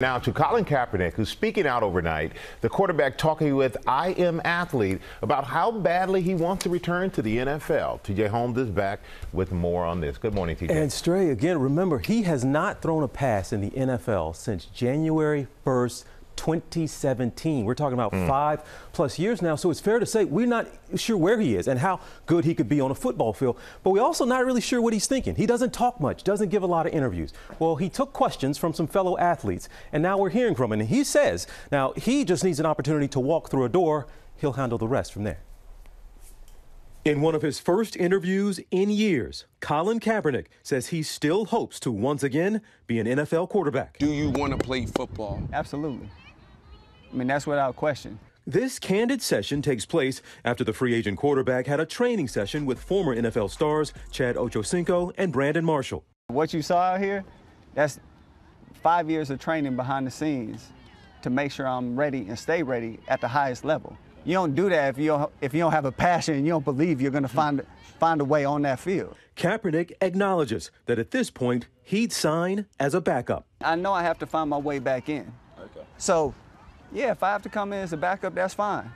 Now to Colin Kaepernick, who's speaking out overnight, the quarterback talking with I Am Athlete about how badly he wants to return to the NFL. TJ Holmes is back with more on this. Good morning, TJ. And Stray, again, remember, he has not thrown a pass in the NFL since January 1st, 2017. We're talking about mm. five plus years now, so it's fair to say we're not sure where he is and how good he could be on a football field, but we're also not really sure what he's thinking. He doesn't talk much, doesn't give a lot of interviews. Well, he took questions from some fellow athletes, and now we're hearing from him. And he says now he just needs an opportunity to walk through a door. He'll handle the rest from there. In one of his first interviews in years, Colin Kaepernick says he still hopes to once again be an NFL quarterback. Do you want to play football? Absolutely. I mean, that's without question. This candid session takes place after the free agent quarterback had a training session with former NFL stars Chad Ochocinco and Brandon Marshall. What you saw out here, that's five years of training behind the scenes to make sure I'm ready and stay ready at the highest level. You don't do that if you don't, if you don't have a passion and you don't believe you're going to find find a way on that field. Kaepernick acknowledges that at this point he'd sign as a backup. I know I have to find my way back in. Okay. So yeah, if I have to come in as a backup, that's fine.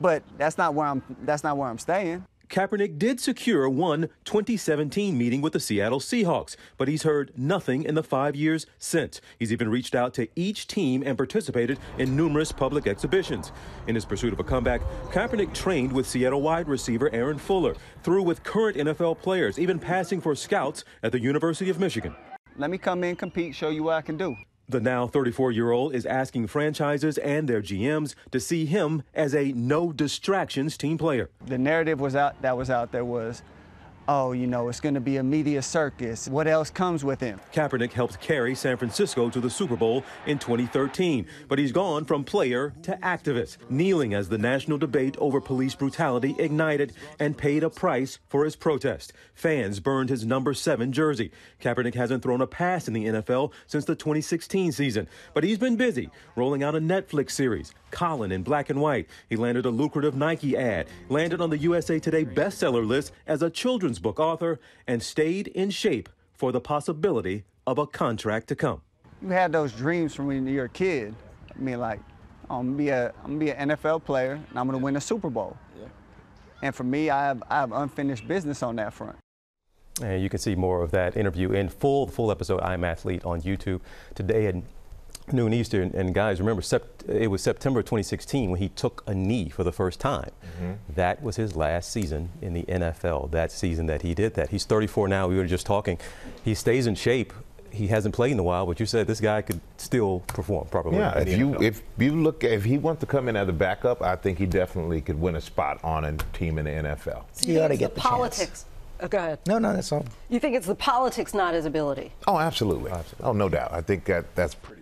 But that's not where I'm that's not where I'm staying. Kaepernick did secure one 2017 meeting with the Seattle Seahawks, but he's heard nothing in the five years since. He's even reached out to each team and participated in numerous public exhibitions. In his pursuit of a comeback, Kaepernick trained with Seattle wide receiver Aaron Fuller, threw with current NFL players, even passing for scouts at the University of Michigan. Let me come in, compete, show you what I can do. The now 34 year old is asking franchises and their GMs to see him as a no distractions team player. The narrative was out that was out there was oh, you know, it's going to be a media circus. What else comes with him? Kaepernick helped carry San Francisco to the Super Bowl in 2013, but he's gone from player to activist, kneeling as the national debate over police brutality ignited and paid a price for his protest. Fans burned his number seven jersey. Kaepernick hasn't thrown a pass in the NFL since the 2016 season, but he's been busy rolling out a Netflix series, Colin in black and white. He landed a lucrative Nike ad, landed on the USA Today bestseller list as a children's children's book author, and stayed in shape for the possibility of a contract to come. You had those dreams from when you were a kid. I mean, like, I'm gonna be a, I'm gonna be an NFL player, and I'm gonna win a Super Bowl. Yeah. And for me, I have, I have unfinished business on that front. And you can see more of that interview in full, the full episode, I'm Athlete on YouTube today. And noon Eastern. And guys, remember, it was September 2016 when he took a knee for the first time. Mm -hmm. That was his last season in the NFL, that season that he did that. He's 34 now. We were just talking. He stays in shape. He hasn't played in a while, but you said this guy could still perform properly. Yeah, if you if you look if he wants to come in as a backup, I think he definitely could win a spot on a team in the NFL. He ought to get the, the politics. Oh, go ahead. No, no, that's all. You think it's the politics, not his ability? Oh, absolutely. absolutely. Oh, no doubt. I think that that's pretty.